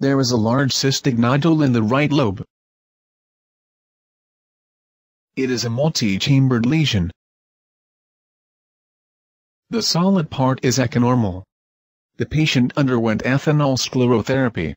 There is a large cystic nodule in the right lobe. It is a multi-chambered lesion. The solid part is echonormal. The patient underwent ethanol sclerotherapy.